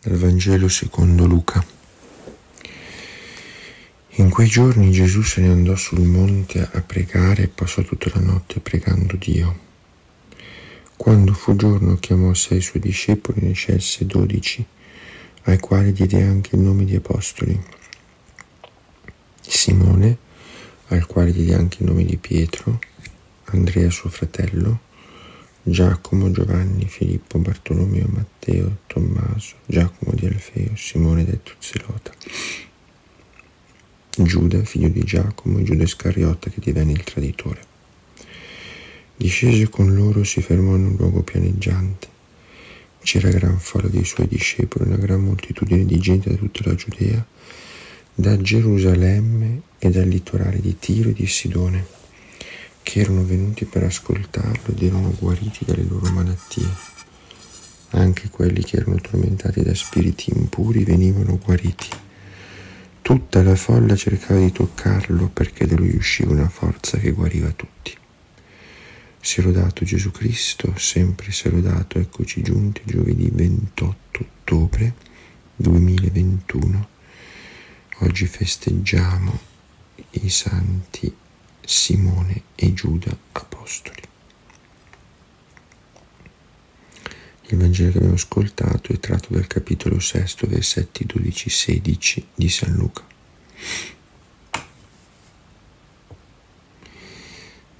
Dal Vangelo secondo Luca. In quei giorni Gesù se ne andò sul monte a pregare e passò tutta la notte pregando Dio. Quando fu giorno chiamò sei suoi discepoli e ne scelse dodici, ai quali diede anche il nome di apostoli. Simone, al quale diede anche il nome di Pietro, Andrea suo fratello, Giacomo, Giovanni, Filippo, Bartolomeo, Matteo, Tommaso, Giacomo di Alfeo, Simone detto Zelota, Giuda, figlio di Giacomo, e Giuda Iscariota che divenne il traditore. Discese con loro, si fermò in un luogo pianeggiante. C'era gran folla dei suoi discepoli, una gran moltitudine di gente da tutta la Giudea, da Gerusalemme e dal litorale di Tiro e di Sidone che erano venuti per ascoltarlo ed erano guariti dalle loro malattie. Anche quelli che erano tormentati da spiriti impuri venivano guariti. Tutta la folla cercava di toccarlo perché da lui usciva una forza che guariva tutti. Si è lodato Gesù Cristo, sempre si è lodato, eccoci giunti giovedì 28 ottobre 2021. Oggi festeggiamo i santi Simone e Giuda apostoli. Il Vangelo che abbiamo ascoltato è tratto dal capitolo 6, versetti 12-16 di San Luca.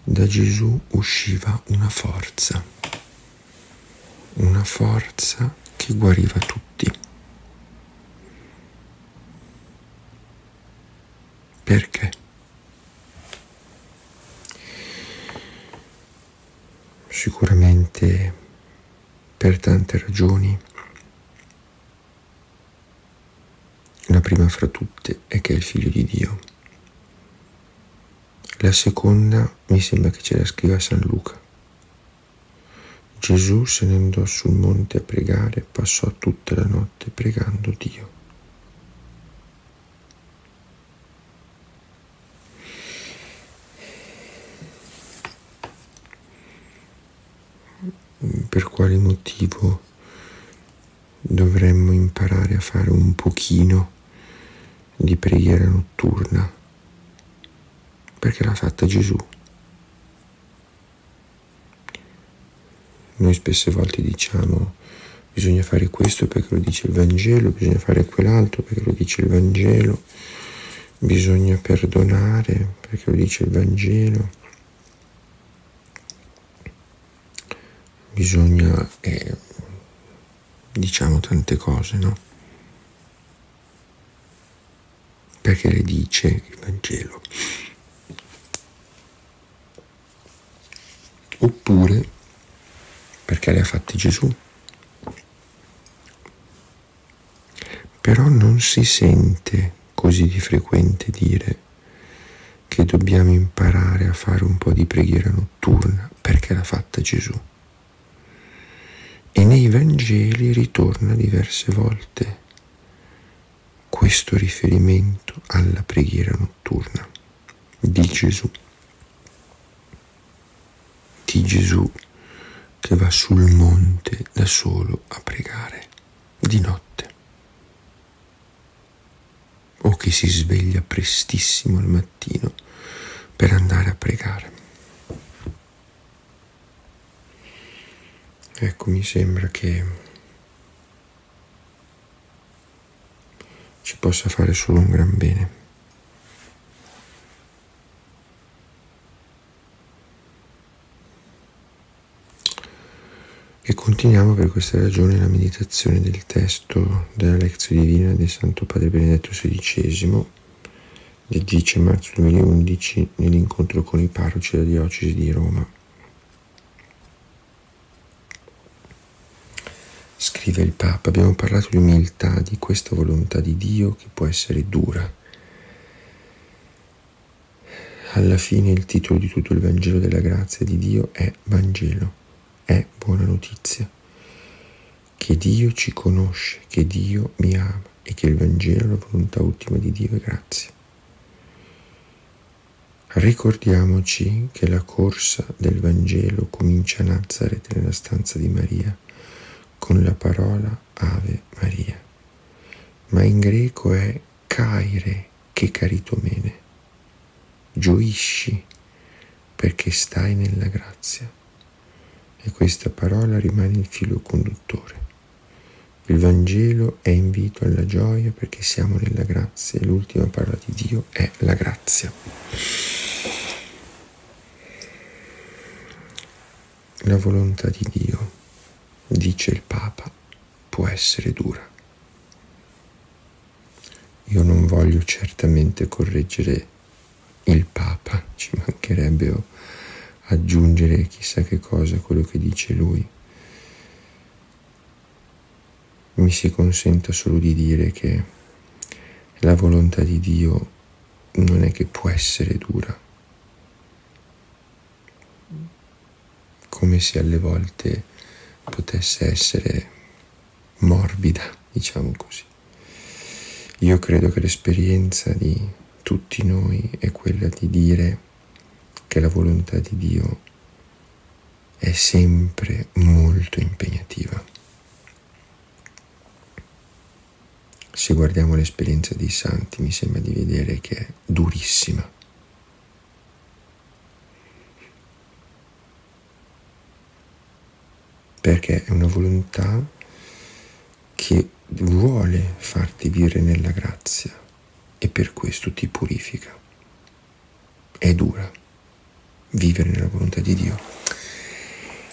Da Gesù usciva una forza, una forza che guariva tutti. Perché? Sicuramente per tante ragioni. La prima fra tutte è che è il figlio di Dio. La seconda mi sembra che ce la scriva San Luca. Gesù se ne andò sul monte a pregare, passò tutta la notte pregando Dio. Per quale motivo dovremmo imparare a fare un pochino di preghiera notturna, perché l'ha fatta Gesù. Noi spesse volte diciamo bisogna fare questo perché lo dice il Vangelo, bisogna fare quell'altro perché lo dice il Vangelo, bisogna perdonare perché lo dice il Vangelo bisogna, eh, diciamo tante cose, no? Perché le dice il Vangelo. Oppure perché le ha fatte Gesù. Però non si sente così di frequente dire che dobbiamo imparare a fare un po' di preghiera notturna perché l'ha fatta Gesù e nei Vangeli ritorna diverse volte questo riferimento alla preghiera notturna di Gesù, di Gesù che va sul monte da solo a pregare di notte o che si sveglia prestissimo al mattino per andare a pregare. Ecco, mi sembra che ci possa fare solo un gran bene. E continuiamo per questa ragione la meditazione del testo della lezione divina del Santo Padre Benedetto XVI del 10 marzo 2011 nell'incontro con i parroci della diocesi di Roma. Scrive il Papa, abbiamo parlato di umiltà, di questa volontà di Dio che può essere dura. Alla fine il titolo di tutto il Vangelo della grazia di Dio è Vangelo, è buona notizia, che Dio ci conosce, che Dio mi ama e che il Vangelo è la volontà ultima di Dio è grazia. Ricordiamoci che la corsa del Vangelo comincia a Nazareth nella stanza di Maria con la parola Ave Maria. ma in greco è caire che caritomene. Gioisci perché stai nella grazia. E questa parola rimane il filo conduttore. Il Vangelo è invito alla gioia perché siamo nella grazia e l'ultima parola di Dio è la grazia. La volontà di Dio, dice il Papa, può essere dura. Io non voglio certamente correggere il Papa, ci mancherebbe aggiungere chissà che cosa a quello che dice lui. Mi si consenta solo di dire che la volontà di Dio non è che può essere dura, come se alle volte potesse essere morbida, diciamo così. Io credo che l'esperienza di tutti noi è quella di dire che la volontà di Dio è sempre molto impegnativa. Se guardiamo l'esperienza dei santi mi sembra di vedere che è durissima. Perché è una volontà che vuole farti vivere nella grazia e per questo ti purifica. È dura vivere nella volontà di Dio.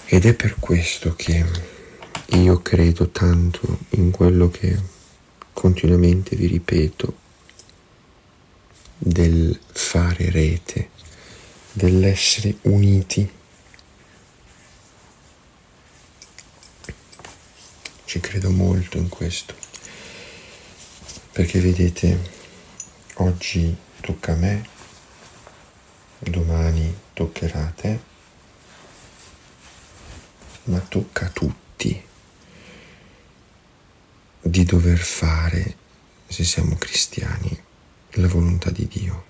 Ed è per questo che io credo tanto in quello che continuamente vi ripeto del fare rete, dell'essere uniti. Ci credo molto in questo, perché vedete, oggi tocca a me, domani toccherà a te, ma tocca a tutti di dover fare, se siamo cristiani, la volontà di Dio.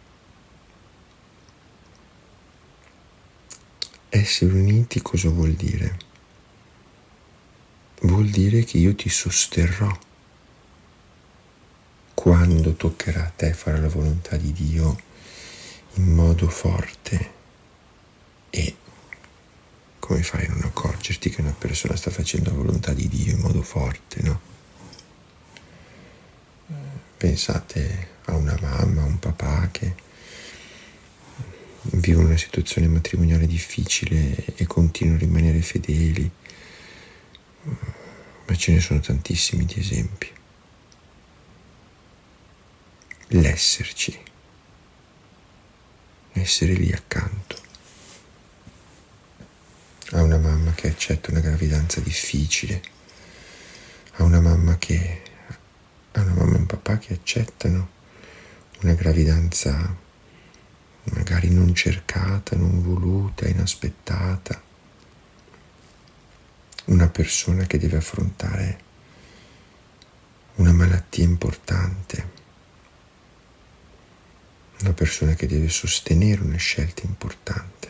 Essere uniti cosa vuol dire? Vuol dire che io ti sosterrò quando toccherà a te fare la volontà di Dio in modo forte e come fai a non accorgerti che una persona sta facendo la volontà di Dio in modo forte, no? Pensate a una mamma, a un papà che vive una situazione matrimoniale difficile e continuano a rimanere fedeli, ma ce ne sono tantissimi di esempi. L'esserci, essere lì accanto. A una mamma che accetta una gravidanza difficile, a una mamma che a una mamma e un papà che accettano una gravidanza magari non cercata, non voluta, inaspettata, una persona che deve affrontare una malattia importante, una persona che deve sostenere una scelta importante.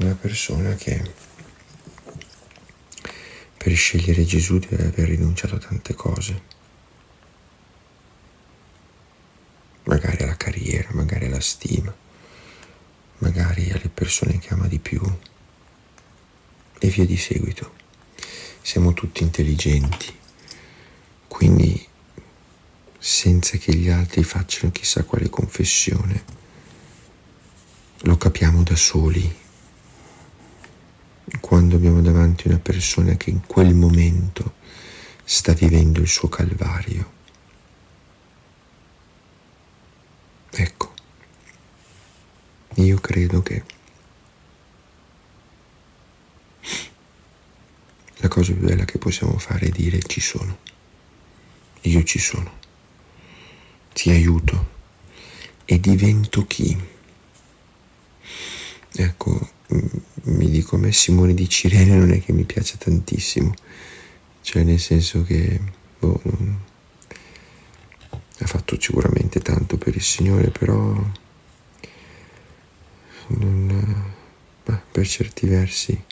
una persona che per scegliere Gesù deve aver rinunciato a tante cose, magari alla carriera, magari alla stima, magari alle persone che ama di più e via di seguito. Siamo tutti intelligenti, quindi senza che gli altri facciano chissà quale confessione, lo capiamo da soli quando abbiamo davanti una persona che in quel momento sta vivendo il suo calvario. Ecco, io credo che la cosa più bella che possiamo fare è dire ci sono, io ci sono, ti aiuto. E divento chi? Ecco, mi dico a me Simone di Cirene non è che mi piace tantissimo, cioè nel senso che boh, non, ha fatto sicuramente tanto per il Signore, però non, beh, per certi versi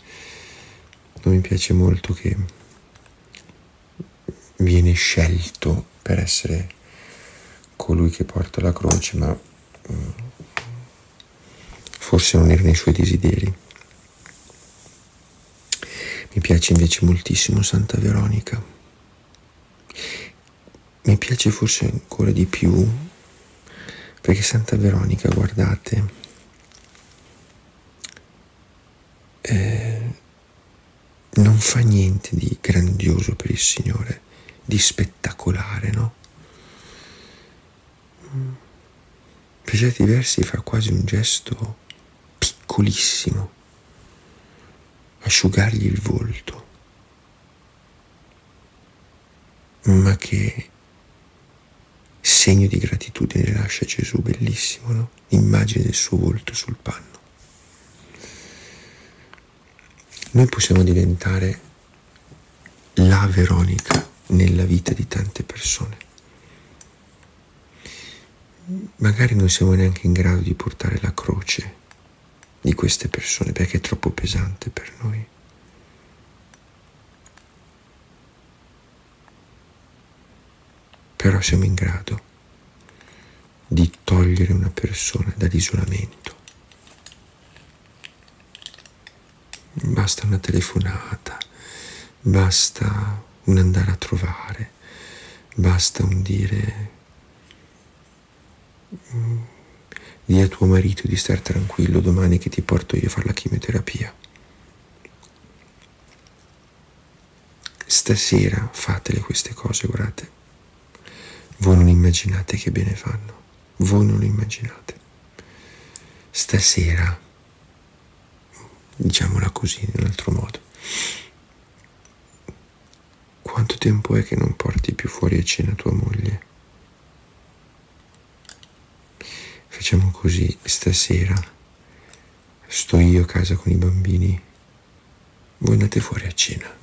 non mi piace molto che viene scelto per essere colui che porta la croce, ma mm, forse non era nei suoi desideri. Mi piace invece moltissimo Santa Veronica. Mi piace forse ancora di più perché Santa Veronica, guardate, non fa niente di grandioso per il Signore, di spettacolare, no? Per certi versi fa quasi un gesto piccolissimo, asciugargli il volto, ma che segno di gratitudine lascia Gesù, bellissimo, no? L'immagine del suo volto sul panno. Noi possiamo diventare la Veronica nella vita di tante persone. Magari non siamo neanche in grado di portare la croce di queste persone perché è troppo pesante per noi. Però siamo in grado di togliere una persona dall'isolamento. Basta una telefonata, basta un andare a trovare, basta un dire mm, di a tuo marito di star tranquillo domani che ti porto io a fare la chimioterapia. Stasera fatele queste cose, guardate. Voi non immaginate che bene fanno. Voi non immaginate. Stasera, diciamola così in un altro modo, quanto tempo è che non porti più fuori a cena tua moglie? Facciamo così, stasera sto io a casa con i bambini, voi andate fuori a cena,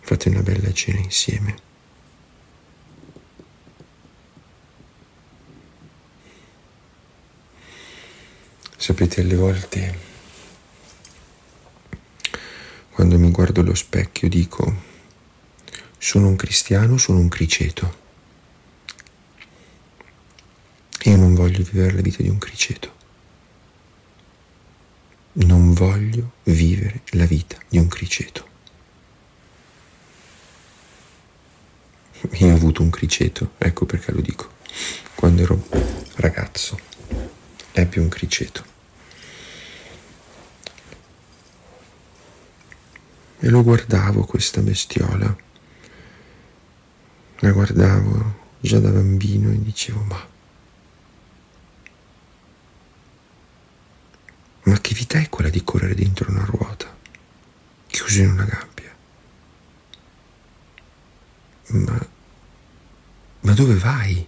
fate una bella cena insieme. Sapete, alle volte quando mi guardo allo specchio dico, sono un cristiano, sono un criceto. Io non voglio vivere la vita di un criceto. Non voglio vivere la vita di un criceto. Io ho avuto un criceto, ecco perché lo dico, quando ero ragazzo, ebbi un criceto. E lo guardavo questa bestiola. La guardavo già da bambino e dicevo ma... Ma che vita è quella di correre dentro una ruota, chiuso in una gabbia? Ma... Ma dove vai?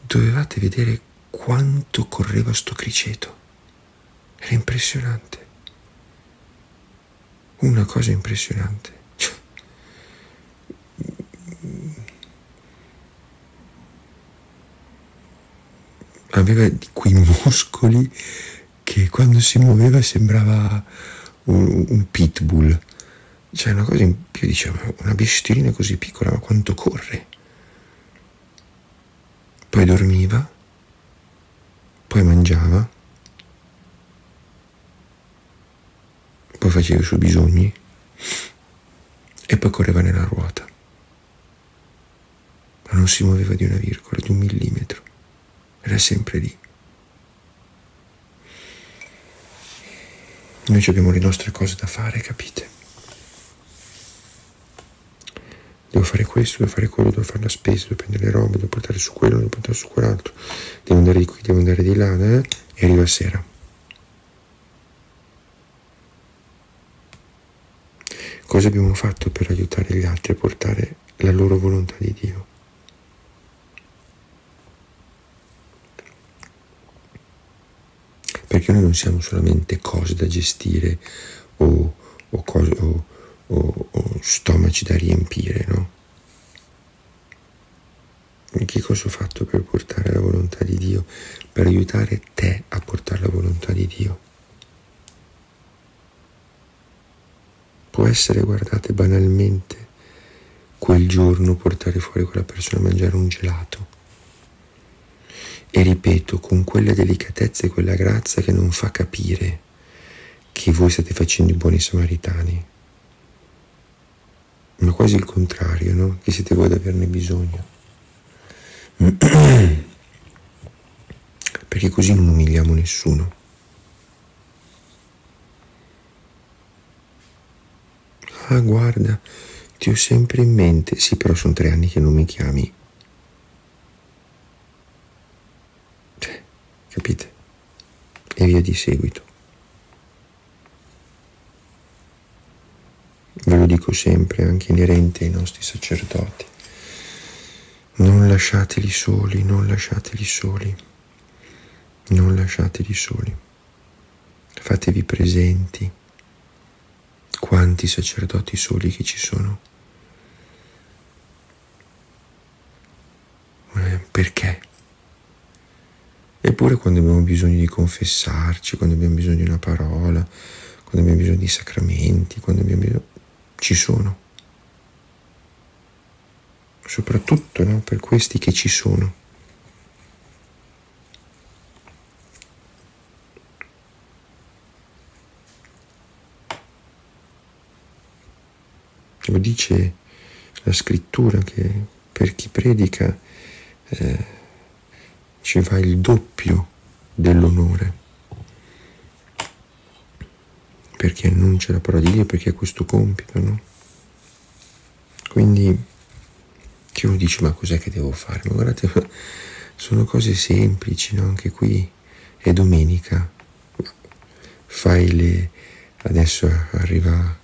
Dovevate vedere quanto correva sto criceto. Era impressionante una cosa impressionante. Aveva quei muscoli che quando si muoveva sembrava un, un pitbull. Cioè una cosa in più, diceva, una bestiolina così piccola, ma quanto corre? Poi dormiva, poi mangiava, faceva i suoi bisogni e poi correva nella ruota. Ma non si muoveva di una virgola, di un millimetro. Era sempre lì. Noi abbiamo le nostre cose da fare, capite? Devo fare questo, devo fare quello, devo fare la spesa, devo prendere le robe, devo portare su quello, devo portare su quell'altro. Devo andare di qui, devo andare di là, eh? e arriva sera. Cosa abbiamo fatto per aiutare gli altri a portare la loro volontà di Dio? Perché noi non siamo solamente cose da gestire o, o, cose, o, o stomaci da riempire, no? Che cosa ho fatto per portare la volontà di Dio? Per aiutare te a portare la volontà di Dio. Può essere, guardate, banalmente quel giorno portare fuori quella persona a mangiare un gelato. E ripeto, con quella delicatezza e quella grazia che non fa capire che voi state facendo i buoni samaritani, ma quasi il contrario, no? Che siete voi ad averne bisogno. Perché così non umiliamo nessuno. Ah, guarda, ti ho sempre in mente. Sì, però sono tre anni che non mi chiami. Cioè, capite? E via di seguito. Ve lo dico sempre, anche inerente ai nostri sacerdoti. Non lasciateli soli, non lasciateli soli, non lasciateli soli. Fatevi presenti quanti sacerdoti soli che ci sono. Perché? Eppure quando abbiamo bisogno di confessarci, quando abbiamo bisogno di una parola, quando abbiamo bisogno di sacramenti, quando abbiamo bisogno... ci sono. Soprattutto no? per questi che ci sono. Lo dice la scrittura che per chi predica eh, ci va il doppio dell'onore. Per chi annuncia la parola di Dio, perché ha questo compito, no? Quindi chi uno dice ma cos'è che devo fare? Ma guardate, sono cose semplici, no? Anche qui è domenica, fai le... adesso arriva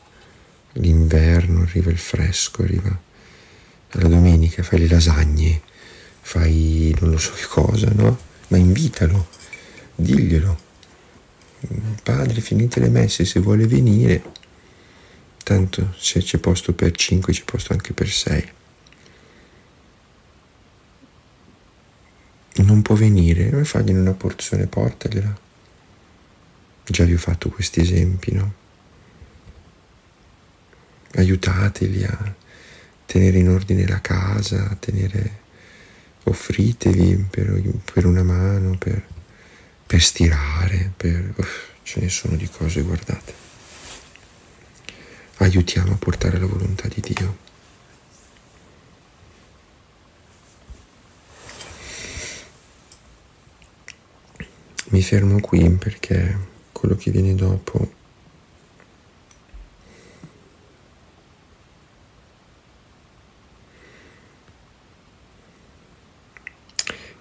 l'inverno, arriva il fresco, arriva la domenica, fai le lasagne, fai non lo so che cosa, no? Ma invitalo, diglielo. Padre, finite le messe, se vuole venire, tanto se c'è posto per cinque, c'è posto anche per sei. Non può venire, ma fagliene una porzione, portagliela. Già vi ho fatto questi esempi, no? Aiutateli a tenere in ordine la casa, a tenere, offritevi per, per una mano, per, per stirare, per, uff, ce ne sono di cose, guardate. Aiutiamo a portare la volontà di Dio. Mi fermo qui perché quello che viene dopo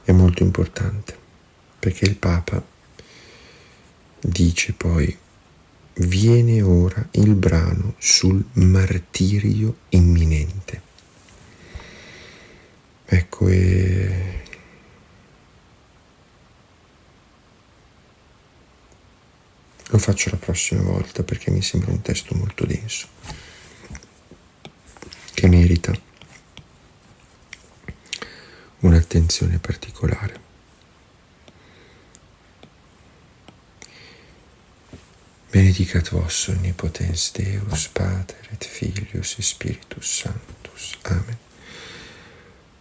è molto importante perché il Papa dice poi viene ora il brano sul martirio imminente. Ecco, e lo faccio la prossima volta perché mi sembra un testo molto denso, che merita un'attenzione particolare. Benedicat vos omnipotens Deus, Pater et Filius et Spiritus Sanctus. Amen.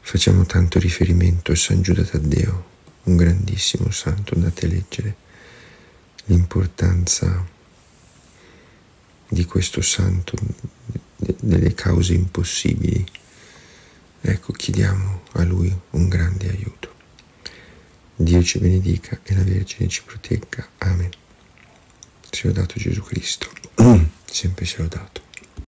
Facciamo tanto riferimento a San Giuda Taddeo, un grandissimo santo, andate a leggere l'importanza di questo santo, delle cause impossibili Ecco, chiediamo a Lui un grande aiuto. Dio ci benedica e la Vergine ci protegga. Amen. Sia lodato Gesù Cristo, sempre sia lodato.